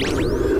you